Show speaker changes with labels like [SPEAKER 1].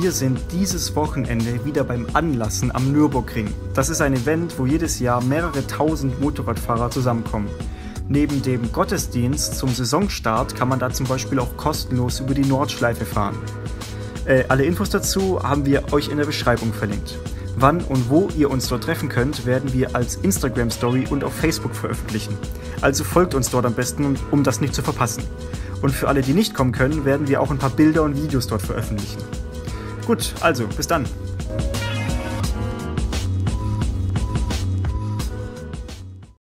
[SPEAKER 1] wir sind dieses Wochenende wieder beim Anlassen am Nürburgring. Das ist ein Event, wo jedes Jahr mehrere tausend Motorradfahrer zusammenkommen. Neben dem Gottesdienst zum Saisonstart kann man da zum Beispiel auch kostenlos über die Nordschleife fahren. Äh, alle Infos dazu haben wir euch in der Beschreibung verlinkt. Wann und wo ihr uns dort treffen könnt, werden wir als Instagram Story und auf Facebook veröffentlichen. Also folgt uns dort am besten, um das nicht zu verpassen. Und für alle, die nicht kommen können, werden wir auch ein paar Bilder und Videos dort veröffentlichen. Gut, also bis dann.